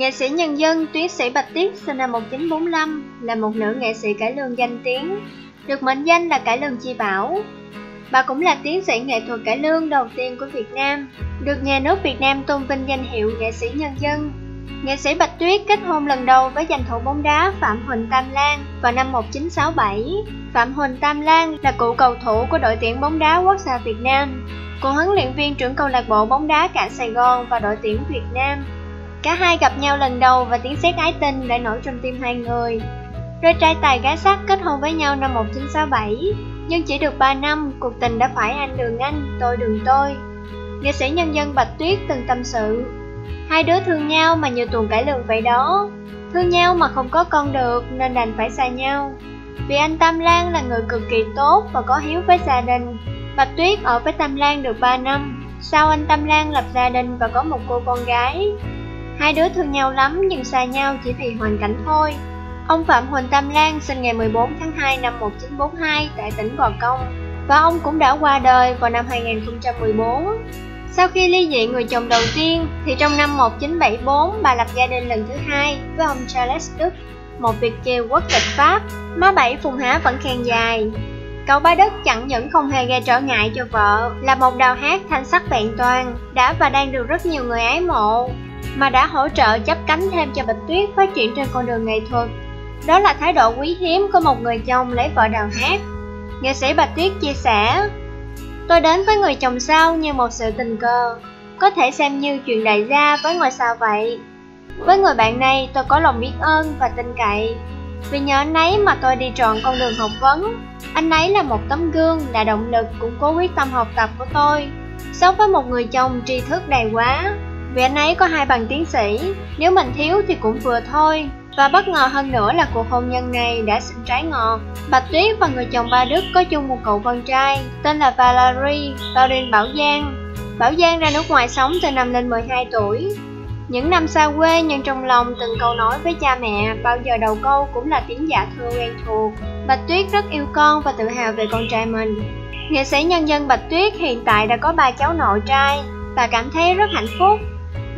Nghệ sĩ nhân dân Tuyến sĩ Bạch Tuyết sinh năm 1945 là một nữ nghệ sĩ cải lương danh tiếng, được mệnh danh là cải lương chi bảo. Bà cũng là tiến sĩ nghệ thuật cải lương đầu tiên của Việt Nam, được nhà nước Việt Nam tôn vinh danh hiệu nghệ sĩ nhân dân. Nghệ sĩ Bạch Tuyết kết hôn lần đầu với danh thủ bóng đá Phạm Huỳnh Tam Lan vào năm 1967. Phạm Huỳnh Tam Lan là cựu cầu thủ của đội tuyển bóng đá quốc gia Việt Nam, cựu huấn luyện viên trưởng câu lạc bộ bóng đá cả Sài Gòn và đội tuyển Việt Nam. Cả hai gặp nhau lần đầu và tiếng sét ái tình đã nổi trong tim hai người. Đôi trai tài gái sắc kết hôn với nhau năm 1967, nhưng chỉ được 3 năm, cuộc tình đã phải anh đường anh, tôi đường tôi. Nghệ sĩ nhân dân Bạch Tuyết từng tâm sự, hai đứa thương nhau mà nhiều tuần cãi lường vậy đó. Thương nhau mà không có con được nên đành phải xa nhau. Vì anh Tam Lan là người cực kỳ tốt và có hiếu với gia đình. Bạch Tuyết ở với Tam Lan được 3 năm. Sau anh Tam Lan lập gia đình và có một cô con gái. Hai đứa thương nhau lắm nhưng xa nhau chỉ vì hoàn cảnh thôi. Ông Phạm Huỳnh Tam Lan sinh ngày 14 tháng 2 năm 1942 tại tỉnh Gò Công và ông cũng đã qua đời vào năm 2014. Sau khi ly dị người chồng đầu tiên thì trong năm 1974 bà lập gia đình lần thứ hai với ông Charles Đức, một Việt kiều quốc tịch Pháp. Má bảy Phùng Há vẫn khen dài. Cậu ba Đức chẳng những không hề gây trở ngại cho vợ, là một đào hát thanh sắc vẹn toàn, đã và đang được rất nhiều người ái mộ, mà đã hỗ trợ chấp cánh thêm cho Bạch Tuyết phát triển trên con đường nghệ thuật. Đó là thái độ quý hiếm của một người chồng lấy vợ đào hát. Nghệ sĩ Bạch Tuyết chia sẻ, Tôi đến với người chồng sau như một sự tình cờ, có thể xem như chuyện đại gia với ngôi sao vậy. Với người bạn này tôi có lòng biết ơn và tin cậy, vì nhờ anh ấy mà tôi đi trọn con đường học vấn. Anh ấy là một tấm gương, là động lực củng cố quyết tâm học tập của tôi. Sống với một người chồng tri thức đầy quá, vì anh ấy có hai bằng tiến sĩ, nếu mình thiếu thì cũng vừa thôi. Và bất ngờ hơn nữa là cuộc hôn nhân này đã sinh trái ngọt. Bạch Tuyết và người chồng ba Đức có chung một cậu con trai, tên là Valerie Lauren Bảo Giang. Bảo Giang ra nước ngoài sống từ năm lên 12 tuổi. Những năm xa quê nhưng trong lòng từng câu nói với cha mẹ, bao giờ đầu câu cũng là tiếng dạ thưa quen thuộc. Bạch Tuyết rất yêu con và tự hào về con trai mình. Nghệ sĩ nhân dân Bạch Tuyết hiện tại đã có ba cháu nội trai, và cảm thấy rất hạnh phúc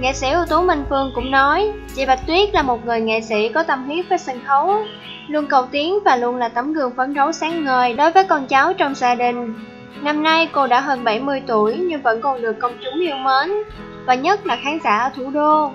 Nghệ sĩ ưu tú Minh Phương cũng nói, chị Bạch Tuyết là một người nghệ sĩ có tâm huyết với sân khấu, luôn cầu tiến và luôn là tấm gương phấn đấu sáng ngời đối với con cháu trong gia đình. Năm nay cô đã hơn 70 tuổi nhưng vẫn còn được công chúng yêu mến, và nhất là khán giả ở thủ đô.